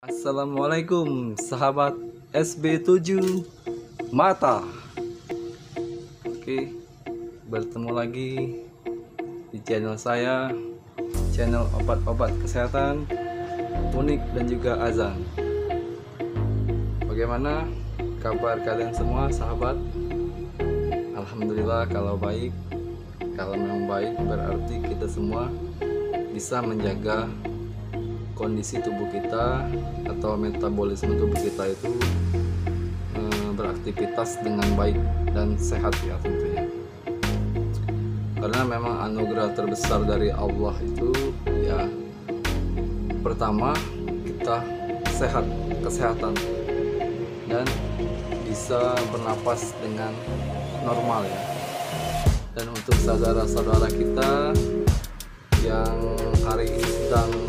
Assalamualaikum sahabat SB7 Mata. Oke bertemu lagi di channel saya channel obat-obat kesehatan unik dan juga azan. Bagaimana kabar kalian semua sahabat? Alhamdulillah kalau baik. Kalau memang baik berarti kita semua bisa menjaga kondisi tubuh kita atau metabolisme tubuh kita itu e, beraktivitas dengan baik dan sehat ya tentunya. Karena memang anugerah terbesar dari Allah itu ya pertama kita sehat kesehatan dan bisa bernapas dengan normal ya. Dan untuk saudara-saudara kita yang hari ini sedang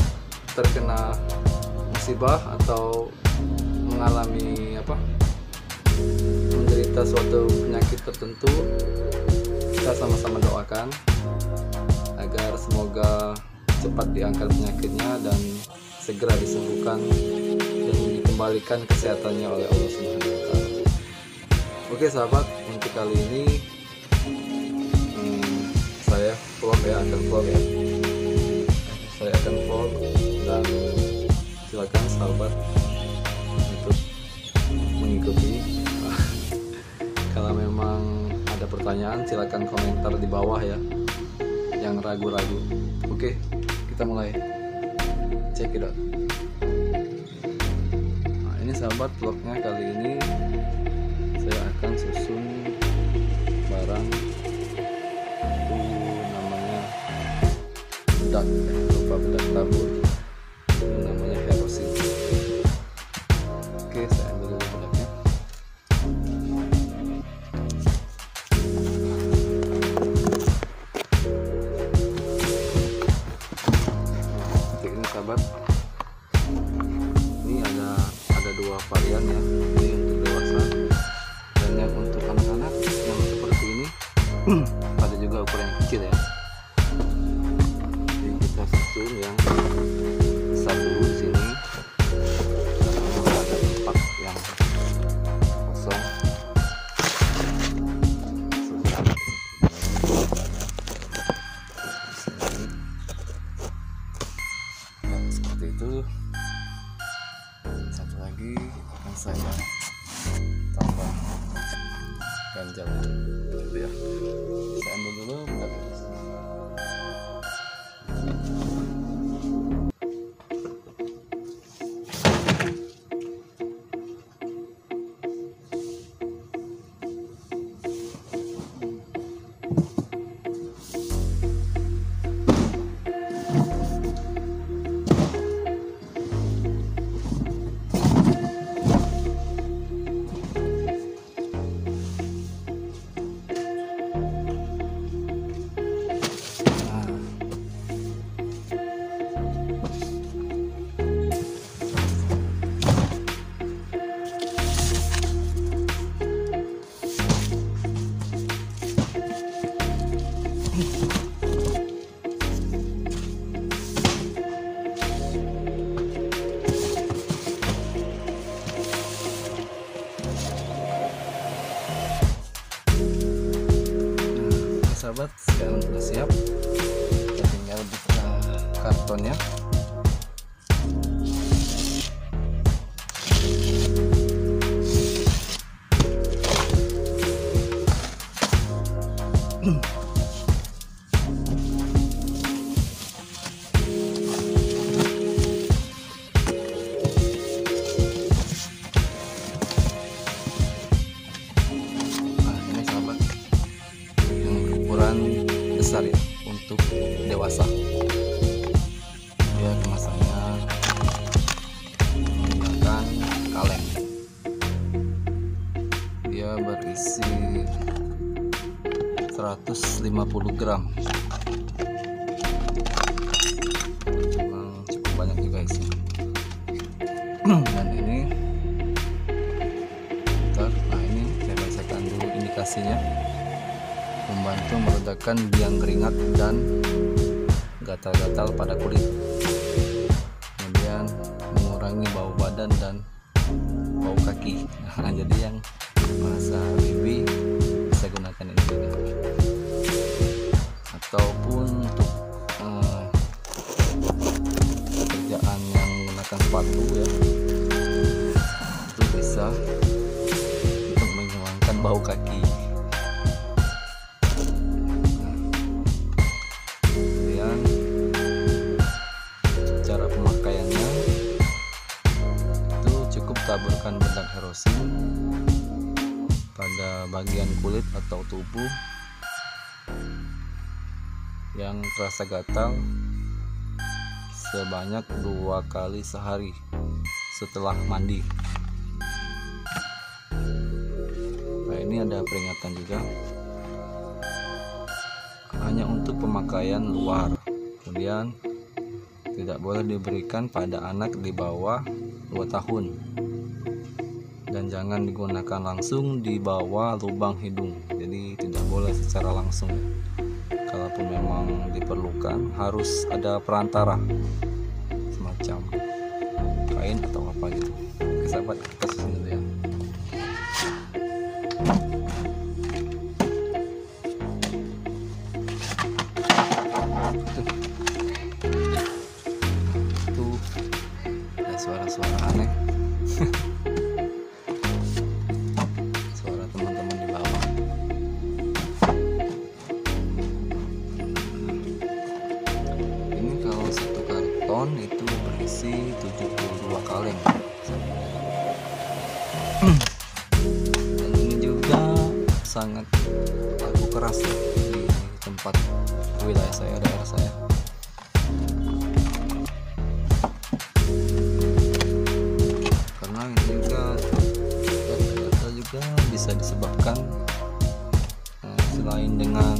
terkena musibah atau mengalami apa menderita suatu penyakit tertentu kita sama-sama doakan agar semoga cepat diangkat penyakitnya dan segera disembuhkan dan dikembalikan kesehatannya oleh Allah Subhanahu wa taala. Oke sahabat, untuk kali ini hmm, saya vlog ya akan vlog ya. Sahabat untuk mengikuti. Kalau memang ada pertanyaan silakan komentar di bawah ya. Yang ragu-ragu. Oke kita mulai. Check it out. Nah ini sahabat vlognya kali ini. Saya akan susun barang. Itu namanya bedak. Lupa bedak tabur sahabat sekarang sudah siap. Kita tinggal buka kartonnya untuk dewasa. Dia kemasannya menggunakan kaleng. Dia berisi 150 gram. Memang cukup banyak juga isinya. Dan ini bentar nah ini saya bacakan dulu indikasinya membantu meredakan biang keringat dan gatal-gatal pada kulit. Kemudian mengurangi bau badan kaki. Nah, jadi yang merasa wiwi bisa gunakan ini juga. Ataupun untuk uh, pekerjaan yang menggunakan sepatu ya itu bisa untuk menghilangkan bau kaki taburkan bedak herosin pada bagian kulit atau tubuh yang terasa gatal sebanyak dua kali sehari setelah mandi. Nah ini ada peringatan juga. Hanya untuk pemakaian luar. Kemudian tidak boleh diberikan pada anak di bawah 2 tahun dan jangan digunakan langsung di bawah lubang hidung. Jadi tidak boleh secara langsung. Kalaupun memang diperlukan harus ada perantara. Semacam kain atau apa gitu. Oke kita sangat laku keras di tempat wilayah saya daerah saya. Karena ini juga data juga bisa disebabkan eh, selain dengan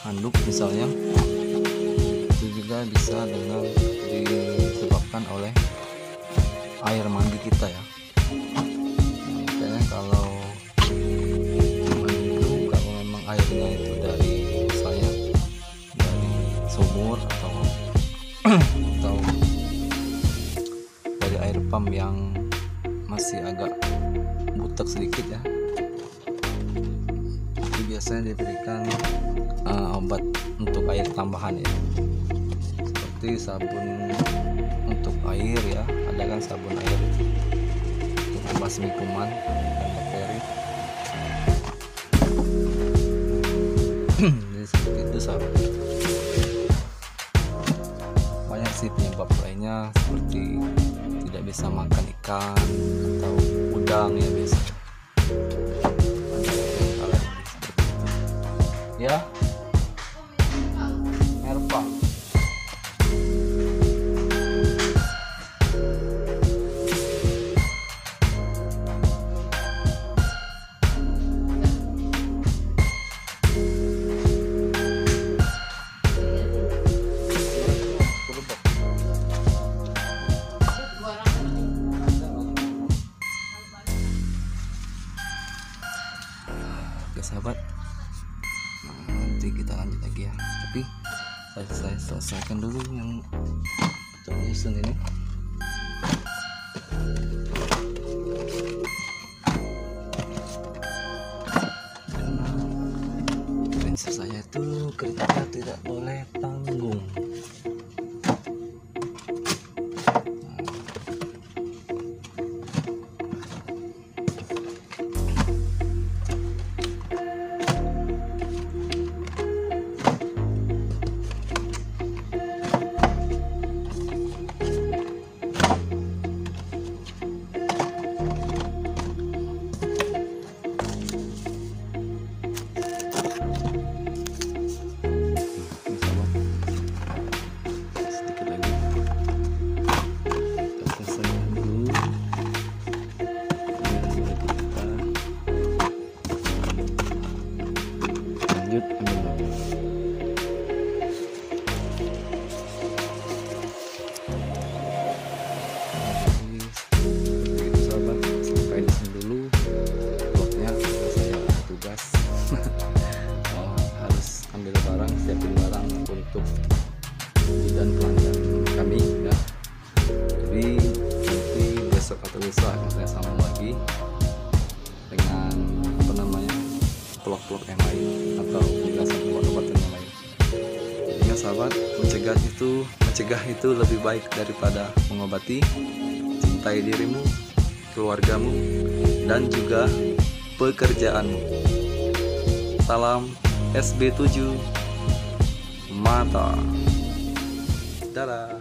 handuk misalnya itu juga bisa dengan disebabkan oleh air mandi butek sedikit ya. Itu biasanya diberikan uh, obat untuk air tambahan ya. Seperti sabun untuk air ya. Ada kan sabun air? Untuk membasmi kuman dan bakteri. Jadi seperti itu sahabat banyak sih penyebab lainnya seperti tidak bisa makan ikan atau udang ya biasa. Ya Oke sahabat. Nah, nanti kita lanjut lagi ya. Tapi saya, saya selesaikan dulu yang untuk ini. Prinsip saya itu kerja tidak boleh tanggung sahabat mencegah itu mencegah itu lebih baik daripada mengobati. Cintai dirimu keluargamu dan juga pekerjaanmu. Salam SB7 mata. Dadah